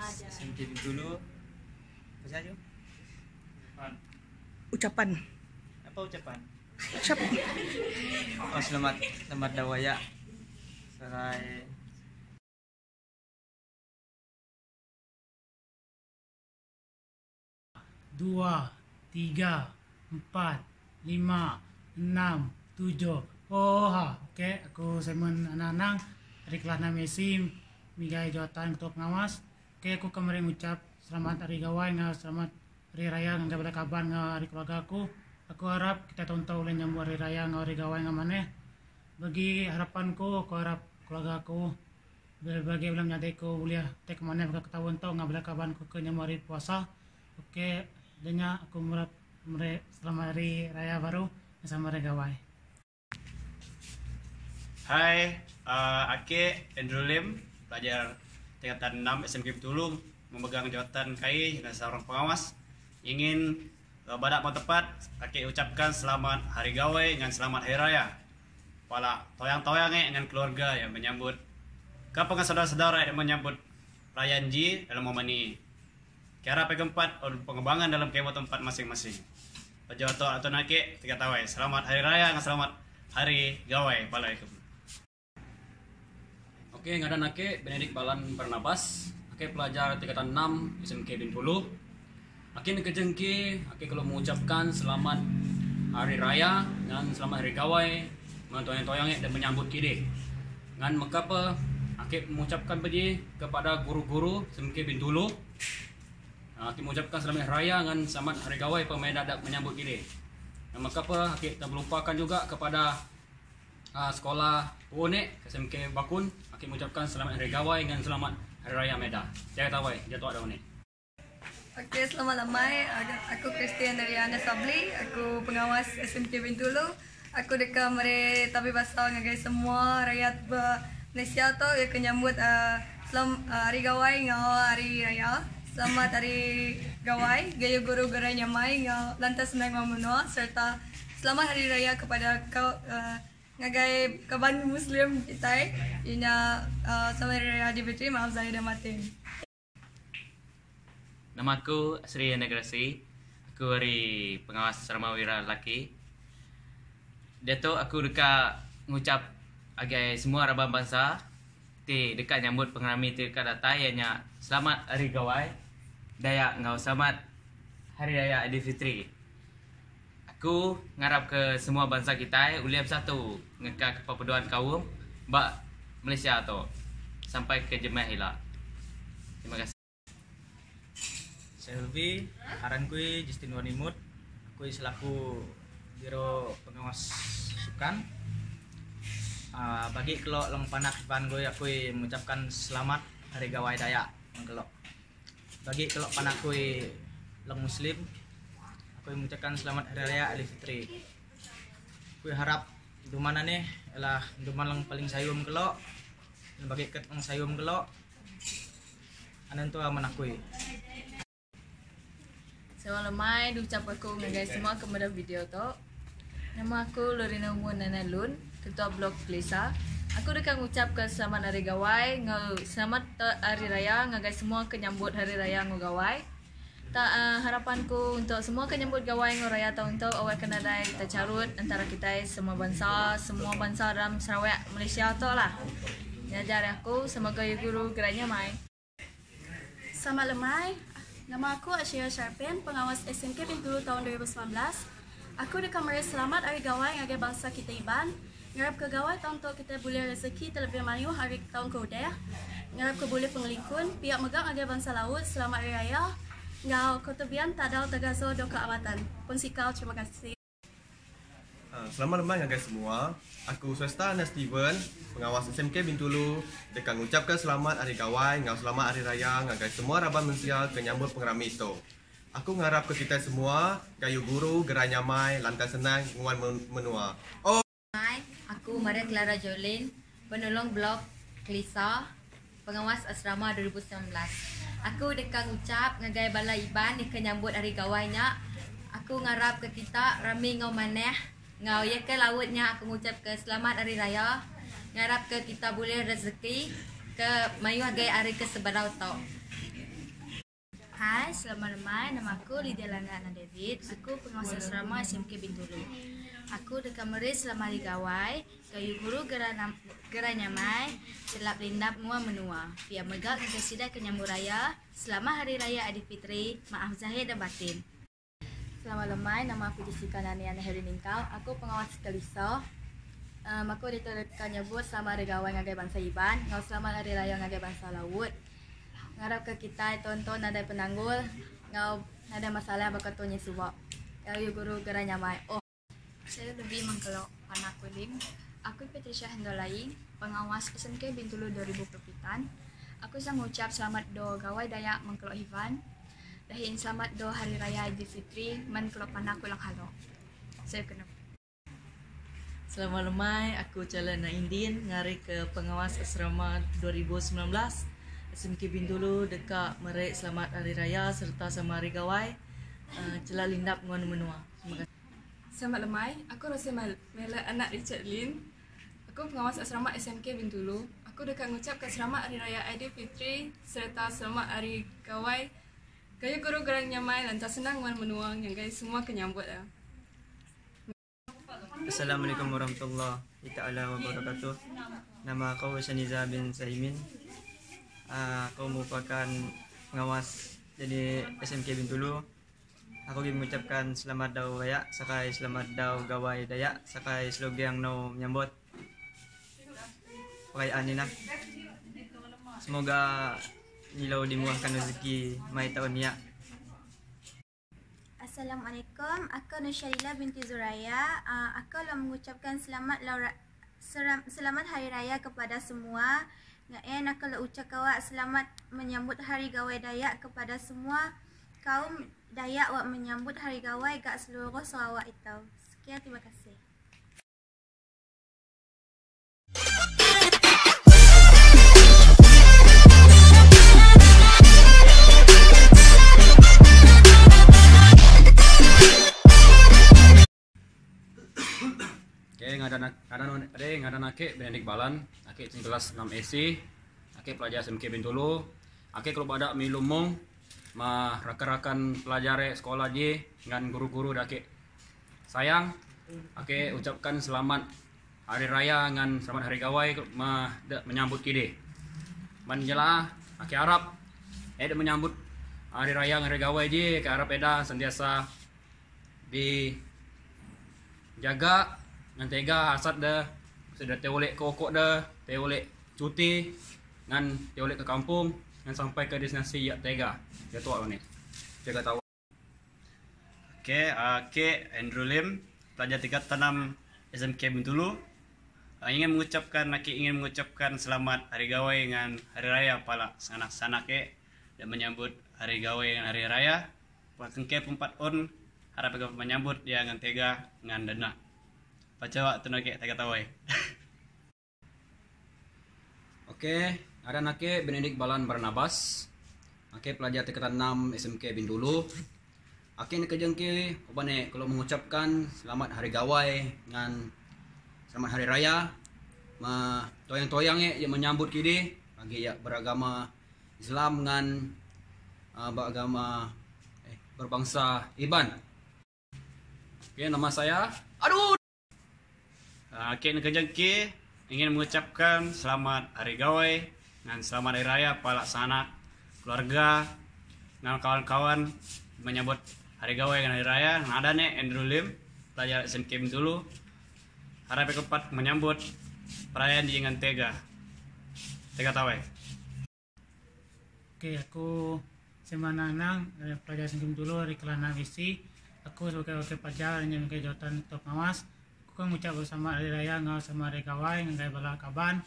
SMK dulu. Apa saja? Ucapan. Apa ucapan? Ucap. Oh, selamat selamat dawaya. Serai dua, tiga, empat, lima, enam, tujuh. Oh, ha. Okey, aku Simon Ananang dari kelas 6 SIM, Migai Jawatan Ketua Pengawas. Okey, aku kemarin mengucap selamat hari gawai ngah selamat hari raya ngah pada kabar ngah hari keluarga aku. Aku harap kita tonton oleh nyambut hari raya ngah hari gawai ngah mana. Bagi harapanku, aku harap keluarga aku berbagai ulang nyadai ko boleh tek mana baka ketahuan tau ngah bila kaban ko ke hari puasa. Okey, denya aku merap mere selamat hari raya baru bersama hari gawai. Hai, uh, Ake Andrew Lim, pelajar tingkatan 6 SMK Betulung, memegang jawatan KAI dan seorang pengawas. Ingin uh, pada mau tepat, Ake ucapkan selamat hari gawai dan selamat hari raya. Pala toyang-toyang eh dengan keluarga yang menyambut kapan saudara-saudara yang menyambut perayaan Ji dalam momen ini. Kira pegempat pengembangan dalam kemah tempat masing-masing. Pejabat atau nake tiga tawai. Selamat hari raya dan selamat hari gawai. Waalaikumsalam. Oke, ngadan ake Benedik Balan Barnabas. Ake pelajar tingkatan 6 SMK Bintulu. Ake nak kejengki, ake kalau mengucapkan selamat hari raya dan selamat hari gawai mentoyang-toyang dan menyambut kide. Ngan mengapa ake mengucapkan beji kepada guru-guru SMK Bintulu. Ake mengucapkan selamat hari raya dan selamat hari gawai pemain dadak menyambut kide. Dan mengapa ake tak melupakan juga kepada uh, sekolah UNEK SMK Bakun Aki mengucapkan selamat hari gawai dan selamat hari raya Medan. Jangan tahu dia tu ada UNEK. Okey, selamat lamai. Aku Christian dari Anda Sabli. Aku pengawas SMK Bintulu. Aku dekat mere tapi bahasa ngagai semua rakyat Malaysia tu ya kenyambut uh, selam, uh, hari gawai ngau hari raya. Selamat hari gawai, gaya guru gerai nyamai ngau lantas naik memenua serta selamat hari raya kepada kau uh, ngagai kaban muslim kita ina uh, raya di Fitri maaf saya dah mati. Nama aku Sri Negrasi. Aku dari pengawas Sarama Wira lelaki. Dia tu aku dekat mengucap agai semua rabang bangsa ti dekat nyambut pengrami ti dekat data ianya selamat hari gawai daya ngau selamat hari raya Aidilfitri. Aku ngarap ke semua bangsa kita uliap satu ngeka keperpaduan kaum bak Malaysia tu sampai ke jemaah hilang. Terima kasih. Saya Helvi, aran kui Justin Wanimut. Aku selaku biro pengawas sukan. Uh, bagi kelok long panak pan gue aku mengucapkan selamat hari gawai daya kelok. Bagi kelok panak gue long muslim aku mengucapkan selamat hari raya Idul Fitri. Aku harap dumana nih ialah duman lang paling sayum kelok. Dan bagi ket ang sayum kelok. Anan tu aman aku. Selamat lemai diucap aku dengan semua kepada video tu. Nama aku Lorina Mun Nana Lun, Ketua Blok Kelisa. Aku dekat ngucap ke selamat hari gawai, selamat hari raya, ngagai semua kenyambut hari raya ngau gawai. Tak uh, harapanku untuk semua kenyambut gawai ngau raya tahun tu awal kena ada kita carut antara kita semua bangsa, semua bangsa dalam Sarawak Malaysia tu lah. Ngajar aku semoga ya guru geranya mai. Selamat lemai. Nama aku Asyia Sharpin, pengawas SMK Bintulu tahun 2019. Aku dekat meri selamat hari gawai ngagai bangsa kita Iban. Ngarap ke gawai tahun tu kita boleh rezeki terlebih mayu hari tahun ke udah. Ngarap ke boleh pengelikun, pihak megang ngagai bangsa laut, selamat hari raya. Ngau kotobian tadau tagazo doka amatan. Pun sikau, terima kasih. Uh, selamat lemah guys semua. Aku Swesta Ana Steven, pengawas SMK Bintulu. Dekat mengucapkan selamat hari gawai, ngau selamat hari raya, ngagai semua raban mensia kenyambut pengerami itu. Aku ngarap ke kita semua, gayu guru, gerai nyamai, lantai senang, nguan menua. Oh. Hai, aku Maria Clara Jolin, penolong blog Klisa, pengawas asrama 2019. Aku dekat ucap ngagai bala iban ni kenyambut hari gawainya. Aku ngarap ke kita rami ngau maneh Ngau ya ke lautnya aku mengucap ke selamat hari raya. Ngarap ke kita boleh rezeki ke mayu hagai hari ke sebarau tau. Hai, selamat lemai. Nama aku Lydia Lana Ana David. Aku pengawas asrama SMK Bintulu. Aku dekat meris selama hari gawai. Kayu guru geran geran nyamai. Selap lindap mua menua. Pia megak dengan sida kenyambur raya. Selamat Hari Raya Aidilfitri. Maaf zahir dan batin. Selamat lemai, nama aku Jessica Nani Ana Heri Ningkau. Aku pengawas Kalisa. Um, aku diterkan nyebut selamat hari gawai ngagai bangsa Iban. Ngau selamat hari raya ngagai bangsa Laut. Ngarap ke kita tonton ada penanggul. Ngau ada masalah bakal subak. Kayu guru geran nyamai. Oh, Saya lebih mengkelok anak kulim. Aku Patricia Hendolai, pengawas SMK Bintulu 2000 Perpitan. Aku sang ucap selamat do gawai dayak mengkelok Ivan. Dahin selamat do hari raya Aidilfitri men kelok panak ulang halo. Saya kena Selamat lemai, aku Calana Indin ngari ke pengawas asrama 2019 SMK Bintulu dekat Merik Selamat Hari Raya serta sama Hari Gawai uh, Celah lindap ngon menua. Terima kasih. Selamat lemai, aku Rosia Mela anak Richard Lin. Aku pengawas asrama SMK Bintulu. Aku dekat mengucapkan selamat Hari Raya Aidilfitri serta selamat Hari Gawai. Gaya guru gerang nyamai lantas senang wan menuang yang guys semua kenyambut lah. Assalamualaikum warahmatullahi taala wabarakatuh. Nama aku Shaniza bin Saimin. Uh, aku merupakan pengawas jadi SMK Bintulu. Aku ingin mengucapkan selamat dau raya, sakai selamat dau gawai dayak, sakai slogan no menyambut perayaan ini nah. Semoga nilau dimurahkan rezeki mai tahun ni. Assalamualaikum. Aku Nusharila binti Zuraya. Uh, aku lah mengucapkan selamat laura, seram, selamat hari raya kepada semua. Ngain aku lah ucap kawak selamat menyambut hari gawai Dayak kepada semua kaum Dayak wak menyambut hari gawai gak seluruh Sarawak itu. Sekian terima kasih. Okay, ngadan ade ngadan ake Benedict Balan, tinggi kelas 6 AC, ake pelajar SMK Bintulu. Ake kalau pada milumong mah rakan-rakan pelajar sekolah je dengan guru-guru ake sayang. Ake ucapkan selamat hari raya dengan selamat hari gawai mah menyambut kide. Man jelah ake harap eh menyambut hari raya hari gawai je ke harap eda sentiasa di jaga ngan tega asat dah sudah teh oleh ke okok dah teh oleh cuti ngan teh oleh ke kampung ngan sampai ke destinasi ya tega ya tua ni jaga tahu Okey, uh, K. Andrew Lim, pelajar tingkat tanam SMK Bintulu. Uh, ingin mengucapkan, Aki ingin mengucapkan selamat Hari Gawai dengan Hari Raya pala sanak-sanak ke dan menyambut Hari Gawai dengan Hari Raya. Pakai ke pempat on harap ke menyambut dia dengan tega dengan dana. Baca waktu nak tega tawai. Okey, ada nake Benedict Balan Barnabas. Okey, pelajar tingkatan 6 SMK Bintulu. Okey, nak kejengki, obane kalau mengucapkan selamat hari gawai dengan selamat hari raya. Ma toyang-toyang yang menyambut kini bagi ya beragama Islam dengan uh, beragama eh, berbangsa Iban. Okey, nama saya Aduh. Uh, K. nak kejengki ingin mengucapkan selamat Hari Gawai dengan selamat Hari Raya pelaksana keluarga dengan kawan-kawan menyambut Hari Gawai dan Hari Raya. Ada nih Andrew Lim, pelajar SMK dulu. Harap keempat menyambut perayaan di dengan Tega. Tega Tawai. Oke, aku Semana Anang, eh, pelajar singkim dulu dari Kelana Visi. Aku sebagai wakil pelajar yang memiliki jawatan top ngawas. Aku kan mengucap bersama hari raya ngau sama hari gawai ngai bala kaban.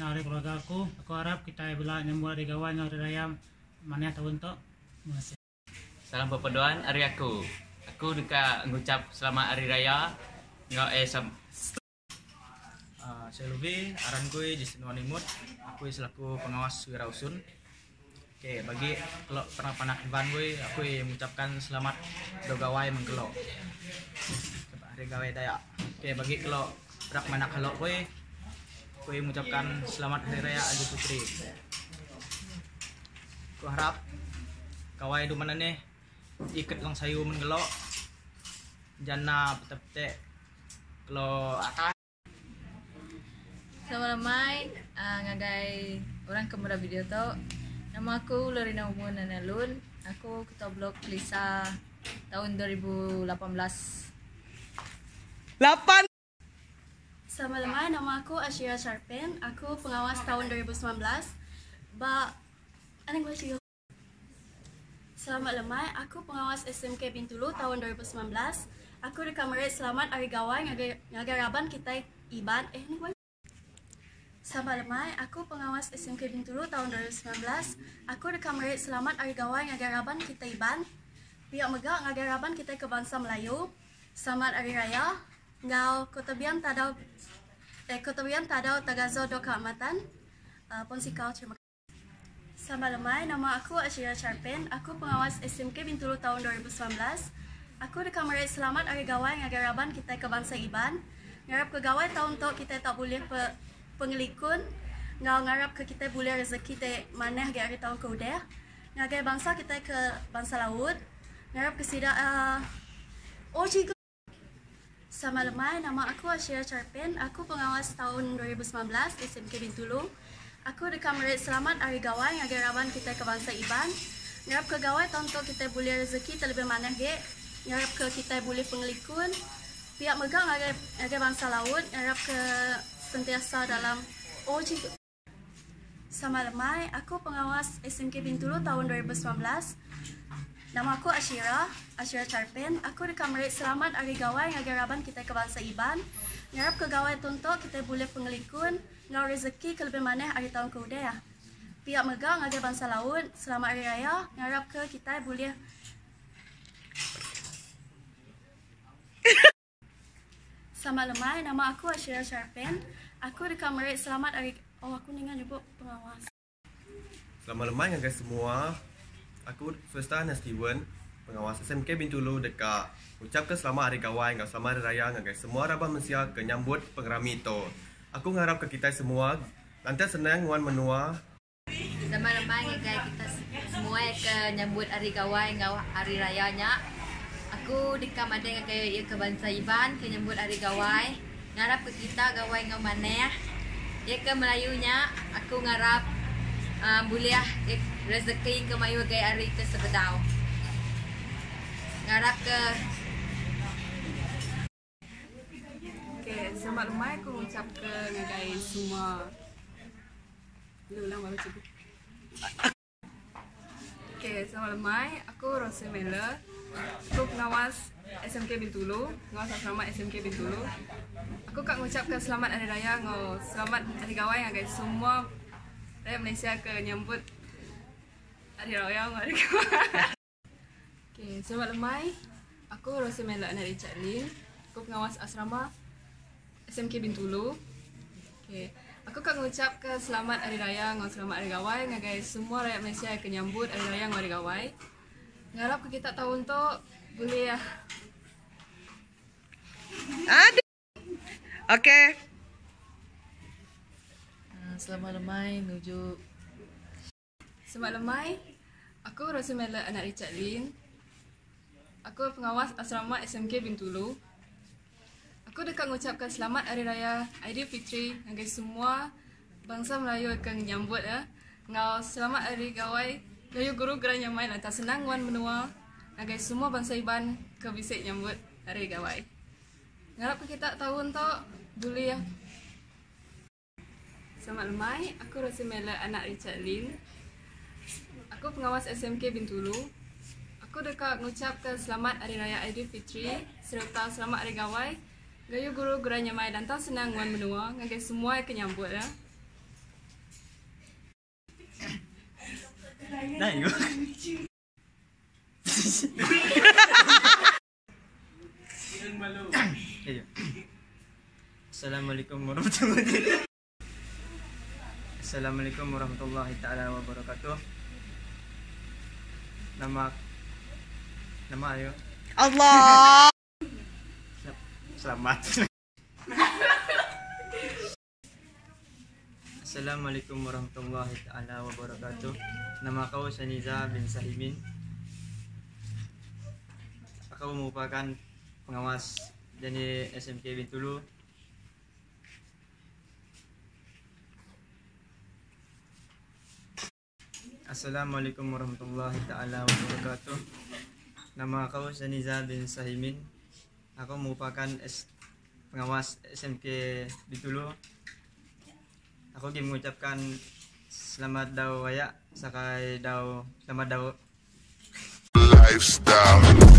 Ngau hari keluarga aku. Aku harap kita bila nyambut hari gawai ngau hari raya mana tahun tu. Terima kasih. Salam perpaduan hari aku. Aku dekat ngucap selamat hari raya. Ngau eh sam Uh, saya Lubi, aran gue Justin Wanimut. Aku selaku pengawas wirausun. Oke, bagi kalau pernah panak ban gue, aku mengucapkan selamat dogawai mengkelo. Hari gawai daya. Oke, bagi kalau rak manak halo gue, gue mengucapkan selamat hari raya Idul Fitri. Aku harap kawai du mana nih ikat lang sayu menggelok jana pete-pete kalau atas Selamat lamai uh, ngagai orang kemuda video tu. Nama aku Lorina Umur Nanalun. Aku ketua blog Lisa tahun 2018. 8 Selamat lemah, nama aku Ashira Sharpen. Aku pengawas tahun 2019. Ba, ano yang gue Selamat lemah, aku pengawas SMK Bintulu tahun 2019. Aku dekat merit selamat hari gawai ngagai raban kita iban. Eh, ni gue Selamat lemah, aku pengawas SMK Bintulu tahun 2019. Aku dekat merit selamat hari gawai ngagai raban kita iban. Pihak megak ngagai raban kita ke bangsa Melayu. Selamat Hari Raya. Ngau kotabian tadau eh kotabian tadau tagazo do keamatan. Uh, pon si kau terima kasih. Selamat lemai, nama aku Ashira Sharpen. Aku pengawas SMK Bintulu tahun 2019. Aku dekat merit selamat hari gawai ngagai raban kita ke bangsa Iban. Ngarap ke gawai tahun tu kita tak boleh pe, pengelikun. Ngau ngarap ke kita boleh rezeki te maneh ge hari tahun ke udah. Ngagai bangsa kita ke bangsa laut. Ngarap ke sida uh, Oh cikgu Sama lemai, nama aku Ashira Charpen. Aku pengawas tahun 2019 SMK Bintulu. Aku dekat merit selamat hari gawai yang raban kita ke bangsa Iban. Ngarap ke gawai tahun tu kita boleh rezeki terlebih mana ge. Ngarap ke kita boleh pengelikun. Pihak megang agar, bangsa laut. Ngarap ke sentiasa dalam Oh cikgu Sama lemai, aku pengawas SMK Bintulu tahun 2019. Nama aku Ashira, Ashira Charpen. Aku dekat merit selamat hari gawai yang raban kita ke bangsa Iban. Ngarap ke gawai tuntuk kita boleh pengelikun. Ngau rezeki ke lebih mana hari tahun ke udaya. Pihak megang agar bangsa laut, selamat hari raya. Ngarap ke kita boleh Selamat lemai, nama aku Ashira Charpen. Aku dekat merit selamat hari... Oh, aku dengan juga pengawas. Selamat lemah dengan guys semua. Aku Swesta dan Steven, pengawas SMK Bintulu dekat ucapkan selamat hari gawai dengan selamat hari raya dengan semua rabang mensia ke nyambut pengerami itu. Aku ngarap ke kita semua nanti senang wan menua. Selamat lemah guys kita semua ke nyambut hari gawai ngau hari rayanya. Aku dekat ada dengan kayak ya ke bangsa Iban ke nyambut hari gawai. Ngarap ke kita gawai ngau mana. Ya ke Melayunya aku ngarap boleh ya, rezeki ke mayu gay hari ke sebedau. Ngarap ke? Okay, selamat lemai aku ucap ke ngagai semua. Ulang baru cikgu Okay, selamat lemai. Aku Rose Mela. Aku pengawas SMK Bintulu. Pengawas asrama SMK Bintulu. Aku kak mengucapkan selamat hari raya ngau Selamat hari gawai ngagai semua Rakyat Malaysia ke nyambut Hari raya hari gawai Okay, selamat lemai Aku Rose Mela anak Richard Lin Aku pengawas asrama SMK Bintulu. Okay. Aku kan mengucap ke selamat hari raya ngau selamat hari gawai ngagai semua rakyat Malaysia yang kenyambut hari raya ngau hari gawai. Ngarap ke kita tahun tu boleh ya. Ada. Okey. Selamat lemai menuju Selamat lemai. Aku Rosemela anak Richard Lin. Aku pengawas asrama SMK Bintulu. Aku dekat mengucapkan selamat Hari Raya Aidilfitri ngagai semua bangsa Melayu akan menyambut ya. Ngau selamat Hari Gawai Gayu Guru Geranya Mai lantas senang wan menua ngagai semua bangsa Iban ke bisik nyambut Hari Gawai. Ngarap kita tahun tu boleh ya. Selamat lemai, aku Rosemela anak Richard Lin. Aku pengawas SMK Bintulu. Aku dekat mengucapkan selamat Hari Raya Aidilfitri serta selamat Hari Gawai Gayu guru geranya mai dan tak senang wan menua ngagai semua yang kenyambut ya. Nah, yuk. Assalamualaikum warahmatullahi Assalamualaikum warahmatullahi taala wabarakatuh. Nama nama ayo. Allah. Selamat. Assalamualaikum warahmatullahi taala wabarakatuh. Nama aku Saniza bin Sahimin. aku merupakan pengawas jadi SMK Bintulu. Assalamualaikum warahmatullahi taala wabarakatuh. Nama aku Saniza bin Sahimin. Aku merupakan pengawas SMK Bintulu. Aku ingin mengucapkan selamat dau raya sakai dau selamat dau lifestyle.